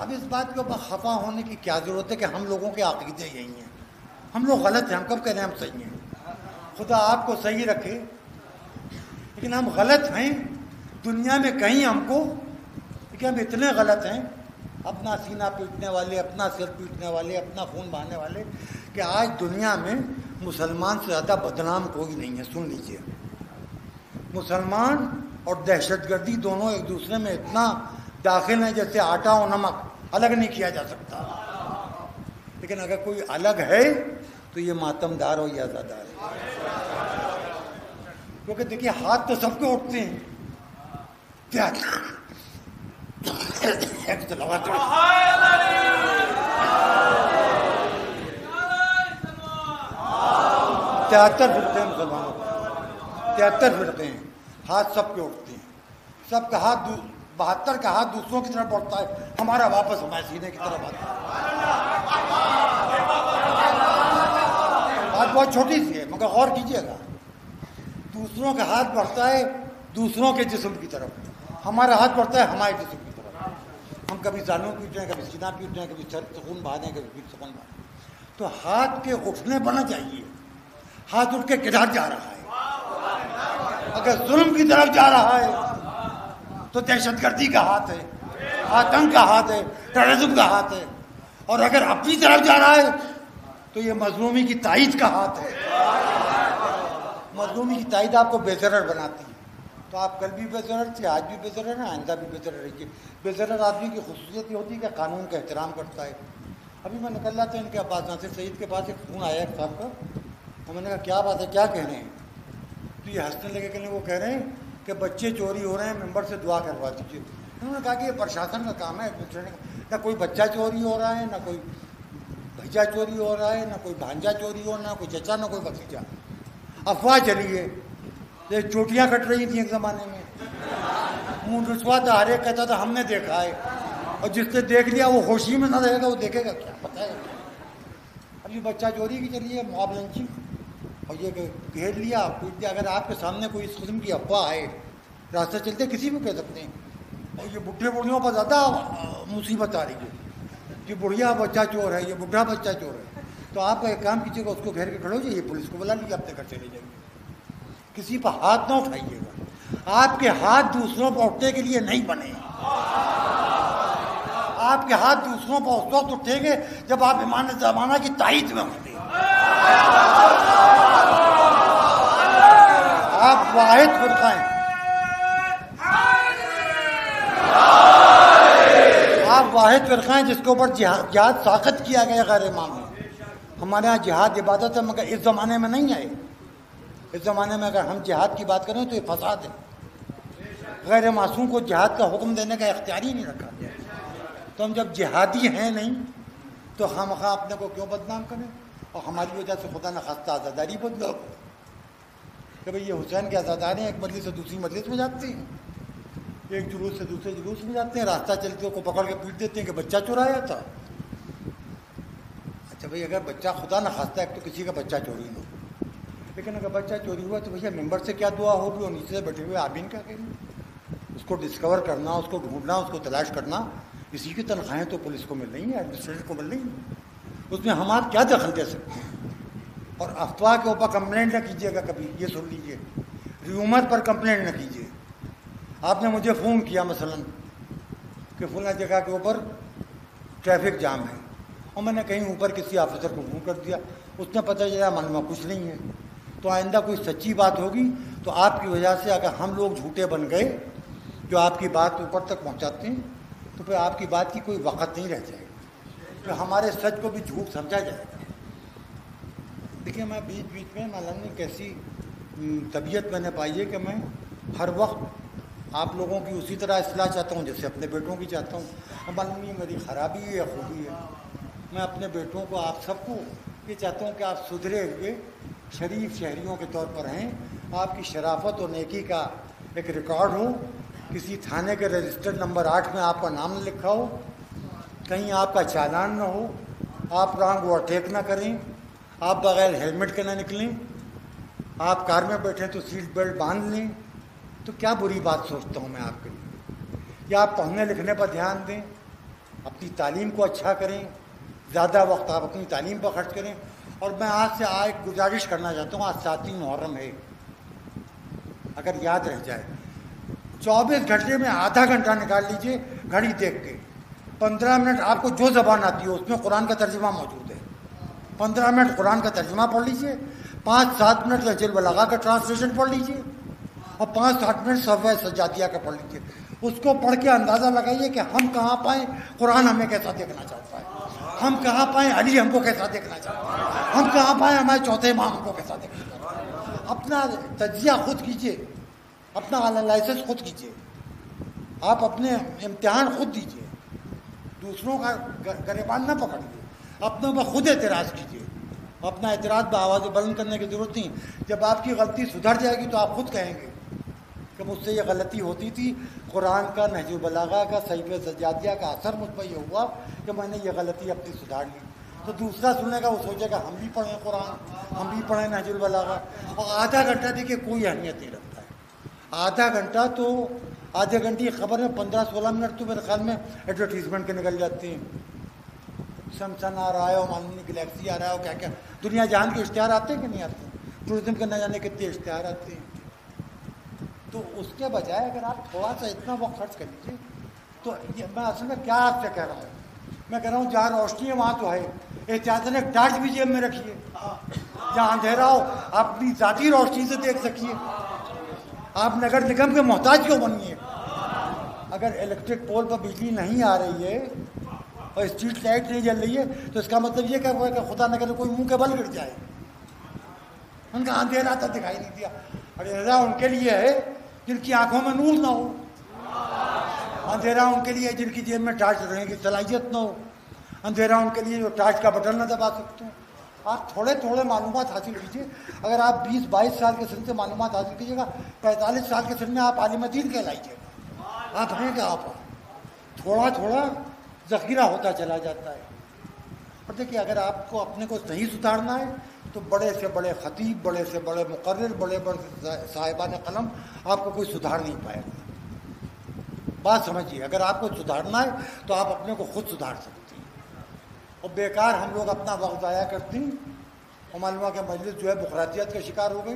اب اس بات کے اوپر خفا ہونے کی کیا ضرورت ہے کہ ہم لوگوں کے عقیدے یہی ہیں۔ ہم لوگ غلط ہیں، ہم کب کہہ رہے ہیں ہم صحیح ہیں؟ خدا آپ کو صحیح رکھے۔ لیکن ہم غلط ہیں۔ دنیا میں کہیں ہم کو کہ ہم اتنے غلط ہیں اپنا سینہ پیٹنے والے، اپنا سر پیٹنے والے، اپنا خون بہانے والے کہ آج دنیا میں مسلمان سے زیادہ بدنام کوئی نہیں ہے۔ سن لیجیے۔ مسلمان اور دہشت گردی دونوں ایک دوسرے میں اتنا داخل ہیں جیسے آٹا اور نمک۔ الگ نہیں کیا جا سکتا۔ لیکن اگر کوئی الگ ہے تو یہ ماتم دار ہو یا زیادہ کیونکہ دیکھیے ہاتھ تو سب کے اٹھتے ہیں۔ تہتر پھرتے ہیں مسلمانوں تہتر پھرتے ہیں۔ ہاتھ سب کے اٹھتے ہیں۔ سب کا ہاتھ بہتر کا ہاتھ دوسروں کی طرف بڑھتا ہے۔ ہمارا واپس ہمارے سینے کی طرف آتا ہے۔ بات بہت چھوٹی سی ہے، مگر غور کیجیے گا۔ دوسروں کا ہاتھ بڑھتا ہے دوسروں کے جسم کی طرف۔ ہمارا ہاتھ بڑھتا ہے ہمارے جسم ہم کبھی زانوں پیٹ رہے ہیں کبھی سینا پیٹ ہیں کبھی سکون بہا ہیں کبھی پیٹ سکون بہا تو ہاتھ کے اٹھنے بنا چاہیے۔ ہاتھ اٹھ کے کدھر جا رہا ہے؟ اگر ظلم کی طرف جا رہا ہے، تو دہشت گردی کا ہاتھ ہے، آتنک کا ہاتھ ہے ٹریزم کا ہاتھ ہے۔ اور اگر اپنی طرف جا رہا ہے، تو یہ مظلومی کی تائید کا ہاتھ ہے۔ مظلومی کی تائید آپ کو بے ضرر بناتی ہے۔ تو آپ کل بھی بے ضرر تھے، آج بھی بے ضرر ہیں، آئندہ بھی بے ضرر رہیے بے ضرر آدمی کی خصوصیت یہ ہوتی ہے کہ قانون کا احترام کرتا ہے۔ ابھی میں نکل رہا تھا ان کے عباس ناصر سعید کے پاس ایک فون آیا ایک صاحب کا اور میں نے کہا، کیا بات ہے، کیا کہہ رہے ہیں؟ تو یہ ہنسنے لگے کہ وہ کہہ رہے ہیں کہ بچے چوری ہو رہے ہیں، ممبر سے دعا کروا دیجیے انہوں نے کہا کہ یہ پرشاسن کا کام ہے نہ کوئی بچہ چوری ہو رہا ہے، نہ کوئی بھیجا چوری ہو رہا ہے، نہ کوئی بھانجا چوری ہو، نہ کوئی چچا، نہ کوئی بخیجا افواہ چلیے یہ چوٹیاں کٹ رہی تھیں ایک زمانے میں۔ منہ رسوا تھا ہر ایک کہتا تھا، ہم نے دیکھا ہے۔ اور جس نے دیکھ لیا، وہ خوشی میں نہ رہے گا، وہ دیکھے گا، کیا پتہ ہے۔ ابھی بچہ چوری کی چلیے معاب لنچنگ جی۔ اور یہ گھیر لیا، پوچھ دیا اگر آپ کے سامنے کوئی اس قسم کی افواہ ہے راستہ چلتے کسی بھی کہہ سکتے ہیں۔ اور یہ بڈھے بوڑھیوں پر زیادہ مصیبت آ رہی ہے۔ یہ بڑھیا بچہ چور ہے، یہ بڈھا بچہ چور ہے۔ تو آپ کا ایک کام کیجیے گا، اس کو گھیر کے کھڑے ہو جائیے، پولیس کو بلا لیجیے، اپنے گھر چلے جائیے۔ کسی پر ہاتھ نہ اٹھائیے گا۔ آپ کے ہاتھ دوسروں پر اٹھنے کے لیے نہیں بنے۔ آپ کے ہاتھ دوسروں پر اس وقت اٹھیں گے جب آپ ایمان زمانہ کی تائید میں اٹھتے آپ واحد فرقہ ہیں آپ واحد فرقہ ہیں جس کے اوپر جہاد ساخت کیا گیا غیر امام ہمارے ہاں جہاد عبادت ہے مگر اس زمانے میں نہیں آئے۔ اس زمانے میں اگر ہم جہاد کی بات کریں تو یہ فساد ہے۔ غیر معصوم کو جہاد کا حکم دینے کا اختیار ہی نہیں رکھا گیا۔ تو ہم جب جہادی ہیں نہیں، تو ہم خواہ اپنے کو کیوں بدنام کریں؟ اور ہماری وجہ سے خدا نہ خاصہ آزاداری بدلا۔ کہ بھئی یہ حسین کے آزادار ہیں، ایک مجلس سے دوسری مجلس میں جاتے ہیں۔ ایک جلوس سے دوسرے جلوس میں جاتے ہیں۔ راستہ چلتے کو پکڑ کے پیٹ دیتے ہیں کہ بچہ چورایا تھا۔ اچھا بھائی اگر بچہ خدا نہ خواستہ تو کسی کا بچہ چوری نہ ہو۔ لیکن اگر بچہ چوری ہوا تو بھیا ممبر سے کیا دعا ہوگی؟ اور نیچے سے بیٹھے ہوئے آبین کیا کہیں؟ اس کو ڈسکور کرنا، اس کو ڈھونڈنا، اس کو تلاش کرنا اسی کی تنخواہیں تو پولیس کو مل رہی ہیں ایڈمنسٹریشن کو مل رہی ہیں۔ اس میں ہم آپ کیا دخل دے سکتے ہیں؟ اور افواہ کے اوپر کمپلینٹ نہ کیجیے گا کبھی، یہ سن لیجیے۔ ریومر پر کمپلینٹ نہ کیجیے۔ آپ نے مجھے فون کیا مثلا کہ فلاں جگہ کے اوپر ٹریفک جام ہے۔ اور میں نے کہیں اوپر کسی آفیسر کو فون کر دیا۔ اس نے پتہ چلا معلومہ کچھ نہیں ہے۔ تو آئندہ کوئی سچی بات ہوگی تو آپ کی وجہ سے اگر ہم لوگ جھوٹے بن گئے جو آپ کی بات اوپر تک پہنچاتے ہیں، تو پھر آپ کی بات کی کوئی وقت نہیں رہ جائے گا پھر ہمارے سچ کو بھی جھوٹ سمجھا جائے گا۔ دیکھیے، میں بیچ بیچ میں نے کیسی طبیعت میں نے پائی ہے کہ میں ہر وقت آپ لوگوں کی اسی طرح اصلاح چاہتا ہوں، جیسے اپنے بیٹوں کی چاہتا ہوں۔ معلوم نہیں میری خرابی ہے یا خوبی ہے؟ میں اپنے بیٹوں کو، آپ سب کو یہ چاہتا ہوں کہ آپ سدھرے ہوئے شریف شہریوں کے طور پر ہیں۔ آپ کی شرافت اور نیکی کا ایک ریکارڈ ہو کسی تھانے کے رجسٹرڈ نمبر آٹھ میں آپ کا نام نہ لکھا ہو، کہیں آپ کا چالان نہ ہو، آپ رانگ اوورٹیک نہ کریں۔ آپ بغیر ہیلمٹ کے نہ نکلیں۔ آپ کار میں بیٹھیں تو سیٹ بیلٹ باندھ لیں۔ تو کیا بری بات سوچتا ہوں میں آپ کے لیے؟ یا آپ پڑھنے لکھنے پر دھیان دیں، اپنی تعلیم کو اچھا کریں، زیادہ وقت آپ اپنی تعلیم پر خرچ کریں۔ اور میں آج سے آج گزارش کرنا چاہتا ہوں، آج ساتھی محرم ہے۔ اگر یاد رہ جائے، چوبیس گھنٹے میں آدھا گھنٹہ نکال لیجیے، گھڑی دیکھ کے۔ پندرہ منٹ آپ کو جو زبان آتی ہے اس میں قرآن کا ترجمہ موجود ہے۔ پندرہ منٹ قرآن کا ترجمہ پڑھ لیجیے، پانچ سات منٹ لہجل بلاغا کا ٹرانسلیشن پڑھ لیجیے، اور پانچ سات منٹ صفحہ سجادیہ کا پڑھ لیجیے۔ اس کو پڑھ کے اندازہ لگائیے کہ ہم کہاں پائیں، قرآن ہمیں کیسا دیکھنا چاہتا ہے۔ ہم کہاں پائیں؟ علی ہم کو کیسا دیکھنا چاہتا ہم کہاں پائیں؟ ہمارے چوتھے ماں ہم کو کیسا دیکھنا چاہتا اپنا تجزیہ خود کیجیے۔ اپنا انالائسس خود کیجیے۔ آپ اپنے امتحان خود دیجیے۔ دوسروں کا گریبان نہ پکڑیے۔ اپنے اوپر خود اعتراض کیجیے اپنا اعتراض بآواز بلند کرنے کی ضرورت نہیں۔ جب آپ کی غلطی سدھر جائے گی تو آپ خود کہیں گے۔ کہ مجھ سے یہ غلطی ہوتی تھی، قرآن کا، نہج البلاغہ کا صحیف سجادیہ کا اثر مجھ پر یہ ہوا کہ میں نے یہ غلطی اپنی سدھار لی۔ تو دوسرا سننے کا وہ سوچے گا ہم بھی پڑھیں قرآن، ہم بھی پڑھیں نہج البلاغہ۔ اور آدھا گھنٹہ دیکھیے کوئی اہمیت نہیں رکھتا ہے۔ آدھا گھنٹہ تو آدھے گھنٹے کی خبر میں پندرہ سولہ منٹ تو میرے خیال میں ایڈورٹیزمنٹ کے نکل جاتے ہیں۔ سمسن آ رہا ہے اور معلوم گلیکسی آ رہا ہے اور کیا کیا؟ دنیا جہان کے اشتہار آتے ہیں کہ نہیں آتے؟ ٹورزم کے نہ جانے کتنے اشتہار آتے ہیں۔ تو اس کے بجائے اگر آپ تھوڑا سا اتنا وقت خرچ کر لیجیے تو میں اصل میں کیا آپ سے کہہ رہا ہوں؟ میں کہہ رہا ہوں، جہاں روشنی ہے وہاں تو ہے۔ احتیاط نے ٹارچ بھی جیب میں رکھیے۔ جہاں اندھیرا ہو، آپ اپنی ذاتی روشنی سے دیکھ سکیے۔ آپ نگر نگم کے محتاج کیوں بنیے؟ اگر الیکٹرک پول پر بجلی نہیں آ رہی ہے اور اسٹریٹ لائٹ نہیں جل رہی ہے، تو اس کا مطلب یہ کہ خدا نہ کرے کوئی منہ کے بل گر جائے۔ ان کا اندھیرا تھا، دکھائی نہیں دیا۔ اور ان کے لیے ہے جن کی آنکھوں میں نور نہ ہو۔ اندھیرا ان کے لیے جن کی جیب میں ٹارچ رہنے کی صلاحیت نہ ہو۔ اندھیرا ان کے لیے جو ٹارچ کا بٹن نہ دبا سکتے ہوں۔ آپ تھوڑے تھوڑے معلومات حاصل کیجیے اگر آپ بیس بائیس سال کے سن سے معلومات حاصل کیجیے گا، پینتالیس سال کے سن میں آپ عالم دین کہلائیے گا۔ آپ ہیں کیا آپ؟ تھوڑا تھوڑا ذخیرہ ہوتا چلا جاتا ہے۔ اور دیکھیے اگر آپ کو اپنے کو صحیح سدھارنا ہے تو بڑے سے بڑے خطیب، بڑے سے بڑے مقرر، بڑے بڑے صاحبان قلم آپ کو کوئی سدھار نہیں پائے گا۔ بات سمجھیے، اگر آپ کو سدھارنا ہے تو آپ اپنے کو خود سدھار سکتے ہیں۔ اور بیکار ہم لوگ اپنا وقت ضائع کرتے ہیں۔ اور معلومہ کہ مجلس جو ہے بخراتیت کا شکار ہو گئی۔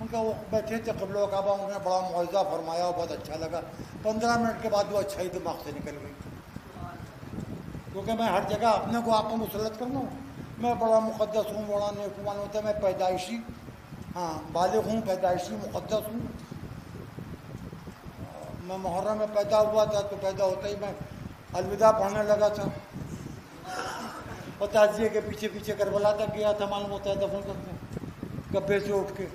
ان کا وہ بیٹھے تھے قبل و کعبہ، انہوں نے بڑا معاوضہ فرمایا اور بہت اچھا لگا۔ پندرہ منٹ کے بعد وہ اچھا ہی دماغ سے نکل گئی۔ کیونکہ میں ہر جگہ اپنے کو آپ کو مسلط کرنا ہوں۔ میں بڑا مقدس ہوں، بڑا نیکمان ہوتا ہے، میں پیدائشی ہاں بالغ ہوں، پیدائشی مقدس ہوں۔ میں محرم میں پیدا ہوا تھا تو پیدا ہوتا ہی میں الوداع پڑھنے لگا تھا۔ اور تعزیے کے پیچھے پیچھے کربلا تک گیا تھا، معلوم ہوتا ہے دفن کرتے گبے سے اٹھ کے۔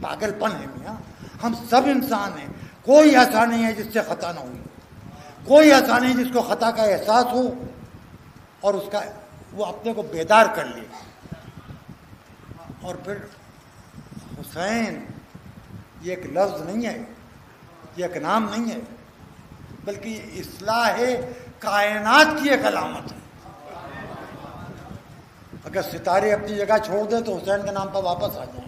پاگل پن ہے میاں۔ ہم سب انسان ہیں۔ کوئی ایسا نہیں ہے جس سے خطا نہ ہوئی۔ کوئی ایسا نہیں جس کو خطا کا احساس ہو اور اس کا وہ اپنے کو بیدار کر لے۔ اور پھر حسین، یہ ایک لفظ نہیں ہے، یہ ایک نام نہیں ہے، بلکہ یہ اصلاح کائنات کی ایک علامت ہے۔ اگر ستارے اپنی جگہ چھوڑ دیں تو حسین کے نام پر واپس آ جائیں۔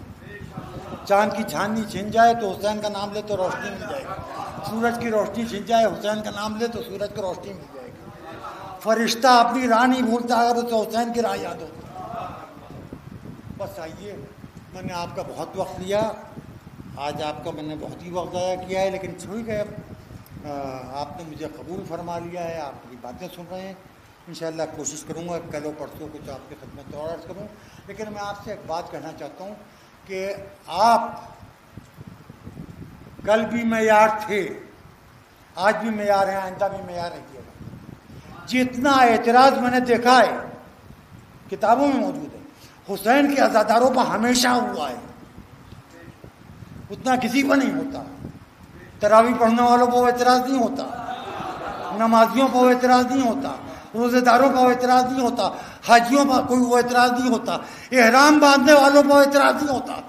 چاند کی چھاننی چھن جائے تو حسین کا نام لے تو روشنی مل جائے۔ گی سورج کی روشنی چھن جائے، حسین کا نام لے تو سورج کی روشنی مل جائے۔ فرشتہ اپنی راہ نہیں بھولتا اگر اسے حسین کی راہ یاد ہوتا بس آئیے، میں نے آپ کا بہت وقت لیا۔ آج آپ کا میں نے بہت ہی وقت ضائع کیا ہے، لیکن ٹھیک ہے آپ نے مجھے قبول فرما لیا ہے، آپ کی باتیں سن رہے ہیں۔ انشاءاللہ کوشش کروں گا، کل و پرسوں کچھ آپ کی خدمت اور عرض کروں۔ لیکن میں آپ سے ایک بات کہنا چاہتا ہوں کہ آپ کل بھی معیار تھے، آج بھی معیار ہیں، آئندہ بھی معیار رہیے جتنا اعتراض میں نے دیکھا ہے، کتابوں میں موجود ہے۔ حسین کے ازاداروں پر ہمیشہ ہوا ہے۔ اتنا کسی پر نہیں ہوتا۔ تراوی پڑھنے والوں کو اعتراض نہیں ہوتا۔ نمازیوں کو اعتراض نہیں ہوتا۔ روزے داروں کا وہ اعتراض نہیں ہوتا۔ حاجیوں کا کوئی وہ اعتراض نہیں ہوتا۔ احرام باندھنے والوں کا اعتراض نہیں ہوتا۔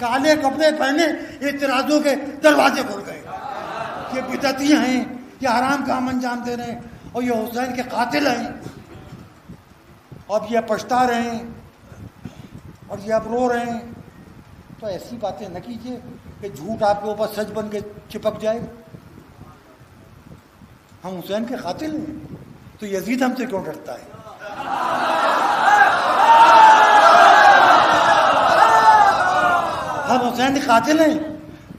کالے، کپڑے پہنے اعتراضوں کے دروازے کھول گئے۔ یہ بدتی ہیں، یہ حرام کام انجام دے رہے ہیں۔ اور یہ حسین کے قاتل ہیں۔ اب یہ پچھتا رہے ہیں اور یہ اب رو رہے ہیں۔ تو ایسی باتیں نہ کیجیے کہ جھوٹ آپ کے اوپر سچ بن کے چپک جائے۔ ہم حسین کے قاتل ہیں۔ تو یزید ہم سے کیوں ڈرتا ہے؟ ہم حسین کے قاتل ہیں۔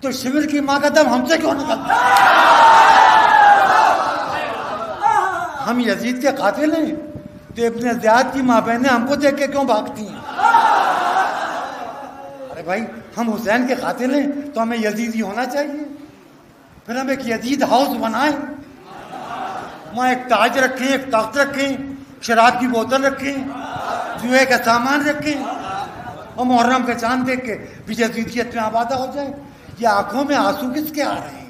تو شبر کی ماں کا دم ہم سے کیوں نکلتا ہم یزید کے قاتل ہیں۔ تو ابن زیاد کی ماں بہنیں ہم کو دیکھ کے کیوں بھاگتی ہیں؟ ارے بھائی، ہم حسین کے قاتل ہیں، تو ہمیں یزید ہی ہونا چاہیے۔ پھر ہم ایک یزید ہاؤس بنائیں۔ وہاں ایک تاج رکھیں، ایک تخت رکھیں، شراب کی بوتل رکھیں، جوئے کا سامان رکھیں۔ اور محرم کا چاند دیکھ کے جدیدیت میں آبادہ ہو جائے۔ یہ آنکھوں میں آنسو کس کے آ رہے ہیں؟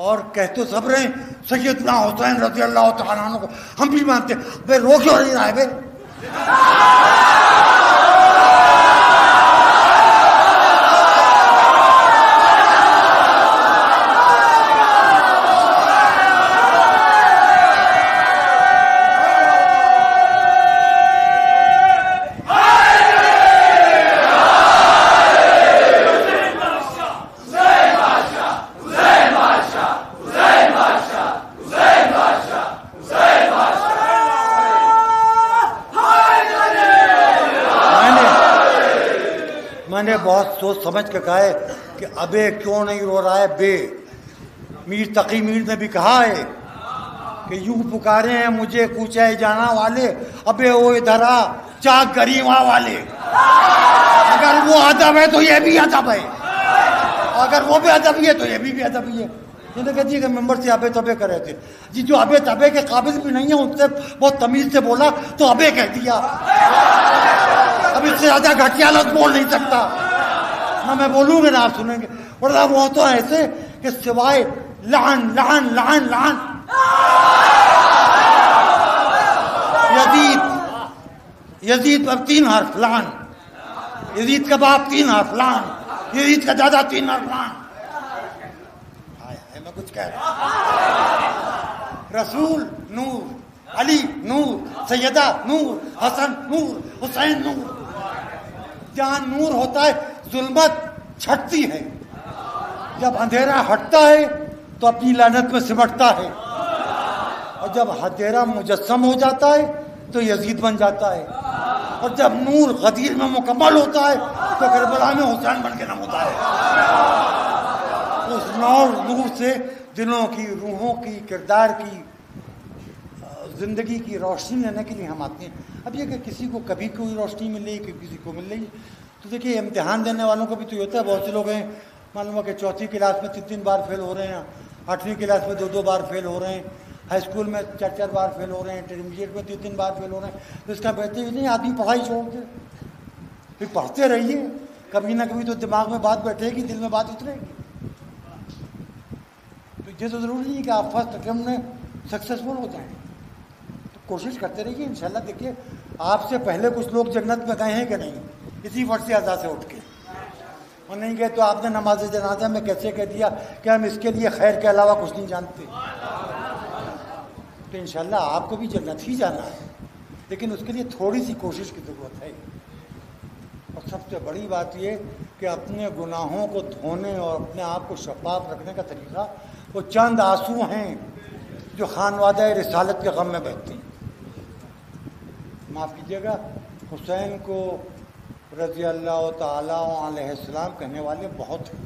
اور کہتے سب رہے سیدنا حسین رضی اللہ تعالیٰ عنہ کو۔ ہم بھی مانتے بھائی رو کیوں نہیں رہا ہے بھائی بہت سوچ سمجھ کے کہا ہے کہ ابے کیوں نہیں رو رہا ہے بے؟ میر تقی میر نے بھی کہا ہے کہ یوں پکارے ہیں مجھے کوچے جانا والے، ابے وہ ادھر چاک گریواں والے۔ اگر وہ ادب ہے تو یہ بھی ادب ہے۔ اگر وہ بھی ادب ہے تو یہ بھی بھی ادب ہے۔ نے کہتی ہے کہ ممبر سے ابے تبے کر رہے تھے۔ جی جو ابے تبے کے قابل بھی نہیں ہے، ان سے بہت تمیز سے بولا تو ابے کہہ دیا۔ اب اس سے زیادہ گھٹیا لفظ بول نہیں سکتا۔ نہ میں بولوں گا نہ آپ سنیں گے۔ ورنہ وہ تو ایسے کہ سوائے لعن لعن لعن لعن۔ یزید یزید پر تین حرف، لعن۔ یزید کا باپ تین حرف، لعن۔ یزید کا دادا تین حرف، لعن۔ میں کچھ کہہ رہا رسول نور، علی نور، سیدہ نور، حسن نور، حسین نور۔ جہاں نور ہوتا ہے ظلمت چھٹتی ہے۔ جب اندھیرا ہٹتا ہے تو اپنی لانت میں سمٹتا ہے۔ اور جب اندھیرا مجسم ہو جاتا ہے تو یزید بن جاتا ہے۔ اور جب نور غدیر میں مکمل ہوتا ہے تو کربلا میں حسین بن کے نموتا ہے۔ اس نور نور سے دلوں کی، روحوں کی، کردار کی، زندگی کی روشنی لینے کے لیے ہم آتے ہیں۔ اب یہ کہ کسی کو کبھی کوئی روشنی مل رہی کسی کو مل رہی۔ تو دیکھیے، امتحان دینے والوں کو بھی تو یہ ہوتا ہے، بہت سے لوگ ہیں، معلوم ہے کہ چوتھی کلاس میں تین تین بار فیل ہو رہے ہیں، آٹھویں کلاس میں دو دو بار فیل ہو رہے ہیں، ہائی اسکول میں چار چار بار فیل ہو رہے ہیں، انٹرمیڈیٹ میں تین تین بار فیل ہو رہے ہیں۔ تو اس کا بہتر ہی نہیں، آدمی پڑھائی چھوڑ کے پھر پڑھتے رہیے۔ کبھی نہ کبھی تو دماغ میں بات بیٹھے گی، دل میں بات اترے گی۔ تو یہ تو ضروری نہیں کہ آپ فرسٹ اٹمپٹ میں سکسیزفل ہو جائیں۔ تو کوشش کرتے رہیے، انشاءاللہ دیکھیے، آپ سے پہلے کچھ لوگ جنت میں گئے ہیں کہ نہیں؟ اسی ورثے اعضا سے اٹھ کے۔ اور نہیں گئے تو آپ نے نماز جنازہ میں کیسے کہہ دیا کہ ہم اس کے لیے خیر کے علاوہ کچھ نہیں جانتے؟ تو انشاءاللہ آپ کو بھی جنت ہی جانا ہے۔ لیکن اس کے لیے تھوڑی سی کوشش کی ضرورت ہے۔ اور سب سے بڑی بات یہ کہ اپنے گناہوں کو دھونے اور اپنے آپ کو شفاف رکھنے کا طریقہ، وہ چند آنسو ہیں جو خانوادہ رسالت کے غم میں بہتے ہیں۔ معاف کیجیے گا، حسین کو رضی اللہ تعالیٰ علیہ السلام کہنے والے بہت ہیں۔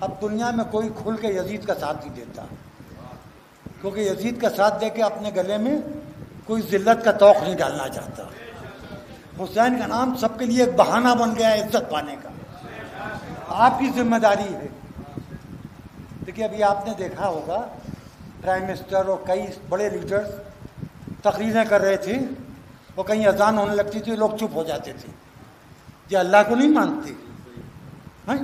اب دنیا میں کوئی کھل کے یزید کا ساتھ نہیں دیتا۔ کیونکہ یزید کا ساتھ دے کے اپنے گلے میں کوئی ذلت کا توق نہیں ڈالنا چاہتا۔ حسین کا نام سب کے لیے ایک بہانہ بن گیا ہے عزت پانے کا۔ آپ کی ذمہ داری ہے۔ دیکھیے، ابھی آپ نے دیکھا ہوگا پرائم منسٹر اور کئی بڑے لیڈرز تقریریں کر رہے تھے۔ وہ کہیں اذان ہونے لگتی تھی، لوگ چپ ہو جاتے تھے۔ یہ اللہ کو نہیں مانتے۔ ہاں؟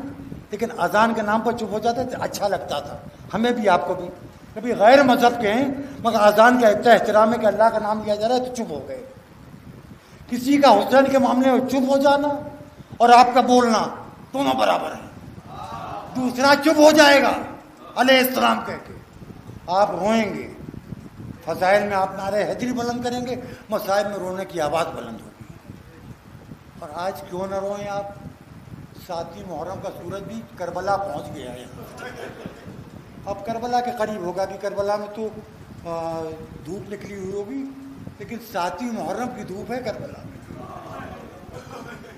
لیکن اذان کے نام پر چپ ہو جاتے تھے اچھا لگتا تھا۔ ہمیں بھی، آپ کو بھی۔ کبھی غیر مذہب کے ہیں، مگر اذان کا اتنا احترام ہے کہ اللہ کا نام لیا جا رہا ہے تو چپ ہو گئے۔ کسی کا حسین کے معاملے میں چپ ہو جانا اور آپ کا بولنا دونوں برابر ہیں۔ دوسرا چپ ہو جائے گا۔ علیہ السلام کہہ کے۔ آپ روئیں گے۔ فضائل میں آپ نعرے حیدری بلند کریں گے۔ مسائل میں رونے کی آواز بلند ہوگی۔ اور آج کیوں نہ روئیں آپ؟ ساتھی محرم کا سورج بھی کربلا پہنچ گیا ہے۔ اب کربلا کے قریب ہوگا کہ کربلا میں تو دھوپ نکلی ہوئی ہوگی، لیکن ساتھی محرم کی دھوپ ہے کربلا میں۔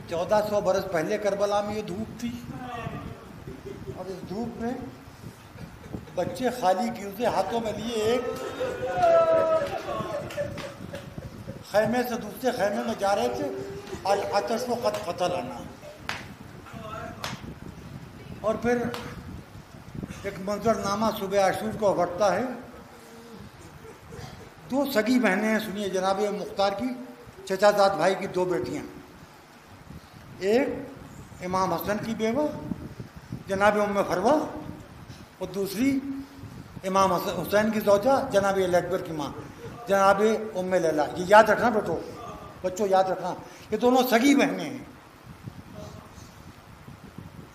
چودہ سو برس پہلے کربلا میں یہ دھوپ تھی۔ اور اس دھوپ میں بچے خالی کی اسے ہاتھوں میں لیے ایک خیمے سے دوسرے خیمے میں جا رہے تھے؟ آتش و خط فتح لانا اور پھر ایک منظر نامہ صبح عاشور کو بڑھتا ہے۔ دو سگی بہنیں ہیں، سنیے جناب مختار کی، چچا زاد بھائی کی دو بیٹیاں۔ ایک امام حسن کی بیوہ، جناب ام فروا، اور دوسری امام حسین کی زوجہ، جناب اکبر کی ماں۔ جناب ام لیلا، یہ یاد رکھنا بیٹو بچوں یاد رکھنا، یہ دونوں سگی بہنیں ہیں۔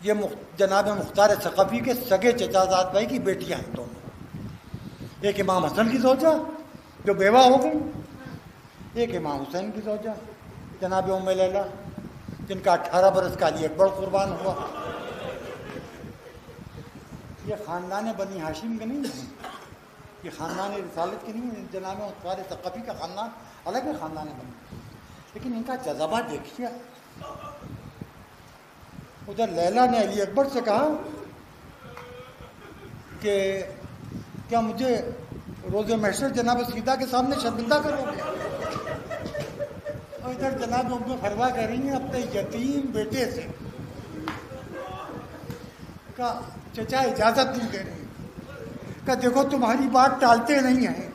یہ جناب مختار ثقافی کے سگے چچازاد بھائی کی بیٹیاں ہیں دونوں۔ ایک امام حسن کی زوجہ جو بیوہ ہو گئی، ایک امام حسین کی زوجہ، جناب ام لیلا جن کا اٹھارہ برس کا علی اکبر قربان ہوا۔ یہ خاندان بنی ہاشم کے نہیں ہے یہ خاندان رسالت کے نہیں ہے جناب اتوار ثقافی کا خاندان الگ ہے خاندان بنی۔ لیکن ان کا جذبہ دیکھیے۔ ادھر لیلا نے علی اکبر سے کہا کہ کیا مجھے روز محشر جناب سیدھا کے سامنے شرمندہ کرو گے؟ اور ادھر جناب ام فروا کر رہی ہیں اپنے یتیم بیٹے سے۔ کہا چچا اجازت نہیں دے رہے۔ کہ دیکھو تمہاری بات ٹالتے نہیں ہیں۔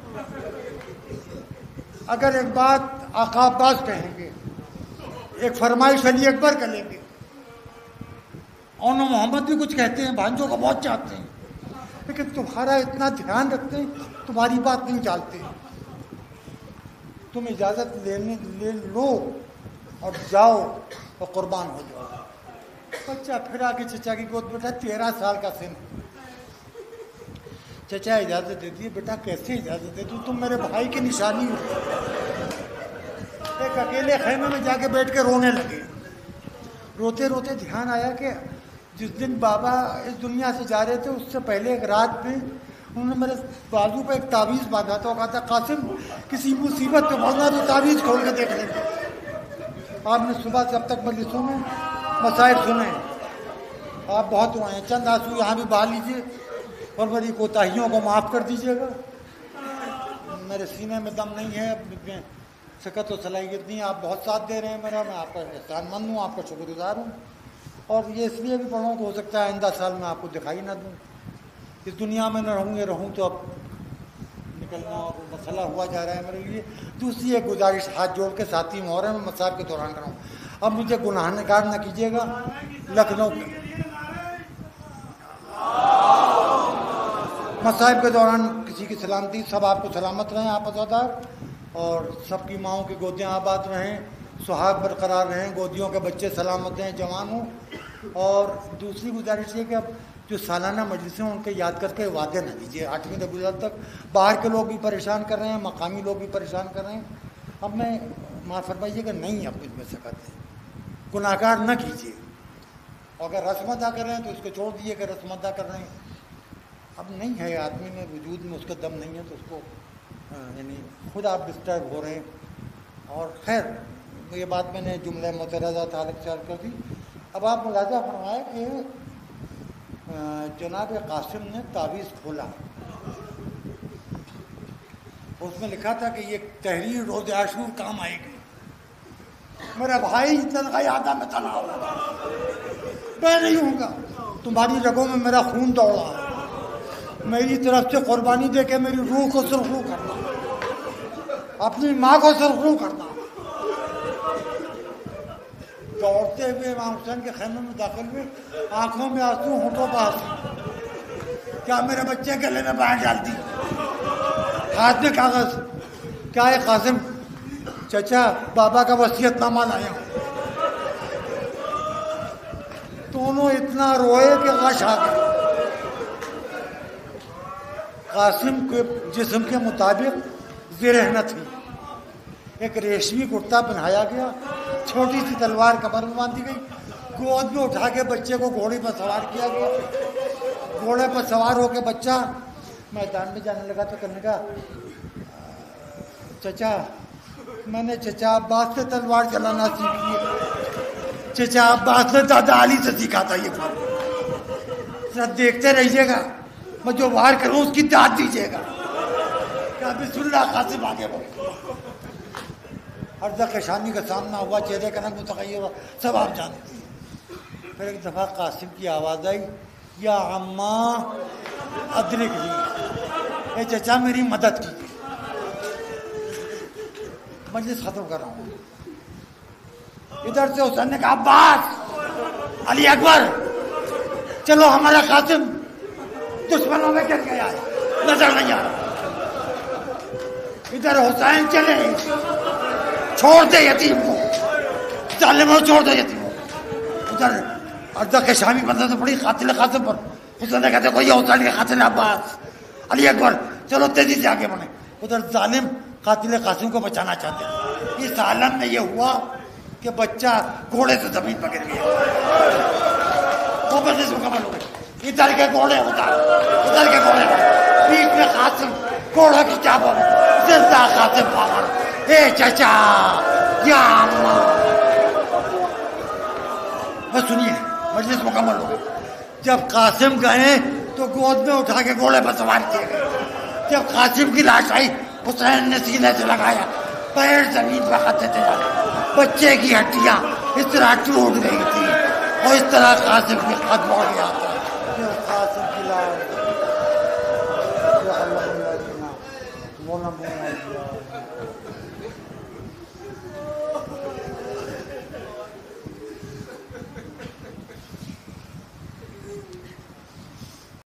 اگر ایک بات آقا عباس کہیں گے، ایک فرمائش علی اکبر کریں گے۔ اون محمد بھی کچھ کہتے ہیں، بھانجوں کو بہت چاہتے ہیں، لیکن تمہارا اتنا دھیان رکھتے ہیں، تمہاری بات نہیں ٹالتے تم اجازت لینے، لے لو اور جاؤ اور قربان ہو جاؤ۔ بچہ پھر آ کے چچا کی گود بیٹا تیرہ سال کا سن۔ چچا اجازت دیتی ہے بیٹا کیسے اجازت دیتی تم میرے بھائی کی نشانی ہو۔ ایک اکیلے خیمے میں جا کے بیٹھ کے رونے لگے۔ روتے روتے دھیان آیا کہ جس دن بابا اس دنیا سے جا رہے تھے، اس سے پہلے ایک رات میں انہوں نے میرے بازو پہ ایک تعویذ باندھا تھا۔ وہ کہا تھا، قاسم، کسی مصیبت پہ پہنچنا تو تعویذ کھول کے دیکھ لیں۔ گے آپ نے صبح سے اب تک مجلسوں میں مسائل سنیں آپ بہت ہوئے ہیں۔ چند آنسو یہاں بھی بہا لیجیے اور میری کوتاہیوں کو معاف کر دیجیے گا۔ میرے سینے میں دم نہیں ہے۔ سکت و صلاحیت نہیں، آپ بہت ساتھ دے رہے ہیں میرا، میں آپ کا احسان مند ہوں، آپ کا شکر گزار ہوں۔ اور یہ اس لیے بھی پڑھوں کہ ہو سکتا ہے آئندہ سال میں آپ کو دکھائی نہ دوں۔ اس دنیا میں نہ رہوں گے، رہوں تو اب نکلنا اور مسئلہ ہوا جا رہا ہے میرے لیے۔ دوسری ایک گزارش، ہاتھ جوڑ کے ساتھی محرم میں مسائل کے دوران کراؤں اب مجھے گناہ نگار نہ کیجیے گا۔ لکھنؤ مصائب کے دوران کسی کی سلامتی، سب آپ کو سلامت رہیں، آپ ازادار اور سب کی ماؤں کی گودیاں آباد رہیں، سہاگ برقرار رہیں، گودیوں کے بچے سلامت ہیں، جوان ہوں۔ اور دوسری گزارش یہ کہ اب جو سالانہ مجلسیں ان کے یاد کر کے وعدے نہ دیجیے آٹھویں ربی تک باہر کے لوگ بھی پریشان کر رہے ہیں، مقامی لوگ بھی پریشان کر رہے ہیں۔ اب میں معاف فرمائیے کہ نہیں اب مجھ میں سکت ہے گناہ گار نہ کیجیے اور اگر رسم ادا کر رہے ہیں تو اس کو چھوڑ دیجیے کہ رسم ادا کر رہے ہیں۔ اب نہیں ہے، آدمی میں وجود میں اس کا دم نہیں ہے تو اس کو ہاں، یعنی خود آپ ڈسٹرب ہو رہے ہیں۔ اور خیر یہ بات میں نے جملہ مترادہ تعلق سے کر دی۔ اب آپ ملازہ فرمائے کہ جناب قاسم نے تعویذ کھولا۔ اس میں لکھا تھا کہ یہ تحریر روز عاشور کام آئے گی۔ میرا بھائی تنخواہ یادہ میں تنہا ہوگا میں نہیں ہوں گا۔ تمہاری رگوں میں میرا خون دوڑا ہے۔ میری طرف سے قربانی دے کے میری روح کو سرخرو کرنا اپنی ماں کو سرخرو کرنا دوڑتے ہوئے امام حسین کے خیمے میں داخل ہوئے۔ آنکھوں میں آنسو ہونٹوں پہ آنسو۔ کیا میرے بچے گلے میں باہر ڈال دی؟ ہاتھ میں کاغذ۔ کیا ہے قاسم چچا بابا کا وسیعت نامہ لایا؟ دونوں اتنا روئے کہ غش آ گئے۔ قاسم کے جسم کے مطابق زرہ تھی۔ ایک ریشمی کرتا پہنایا گیا، چھوٹی سی تلوار کمر میں باندھی گئی، گود میں اٹھا کے بچے کو گھوڑے پر سوار کیا گیا۔ گھوڑے پر سوار ہو کے بچہ میدان میں جانے لگا تو کرنے کا چچا، میں نے چچا عباس سے تلوار چلانا سیکھی ہے۔ چچا عباس نے دادا علی سے سیکھا تھا یہ فارم دیکھتے رہیے گا۔ میں جو وار کروں اس کی داد دیجیے گا۔ کیا بسم اللہ قاسم آگے بڑھ عرضہ کشانی کا سامنا ہوا، چہرے کا رنگ متغیر ہوا، سب آپ جانتے ہیں پھر ایک دفعہ قاسم کی آواز آئی، یا اماں ادرک لی اے چچا، میری مدد کی۔ مجلس ختم کر رہا ہوں۔ ادھر سے حسین نے کہا، عباس، علی اکبر، چلو ہمارا قاسم دشمنوں میں گر گیا ہے۔ نظر نہیں آ رہا۔ ادھر حسین چلے۔ چھوڑ دے یتیم کو۔ ظالموں چھوڑ دے یتیم کو۔ ادھر اردا کے شامی بندہ تو بڑی قاتل قاسم پر۔ حسین نے کہتے کوئی حسین کے قاتل عباس۔ علی اکبر، چلو تیزی سے آگے بڑھے ادھر ظالم قاتل قاسم کو بچانا چاہتے ہیں۔ اس عالم میں یہ ہوا کہ بچہ گھوڑے سے زمین پکڑ گیا۔ وہ بس مکمل ہو گئی۔ ادھر کے گھوڑے، ادھر ادھر کے گھوڑے۔ بیچ میں قاسم گھوڑا کی چابوں میں زندہ قاسم پاور۔ اے چچا، یا اماں بس سنیے، مجلس مکمل ہو گئی۔ جب قاسم گئے تو گود میں اٹھا کے گھوڑے پر سوار کیے گئے۔ جب قاسم کی لاش آئی، حسین نے سینے سے لگایا، پیر زمین پہ خطے تھے بچے کی ہڈیاں اس طرح ٹوٹ گئی تھی اور اس طرح قاسم کی قد بڑھ گیا۔ قاسم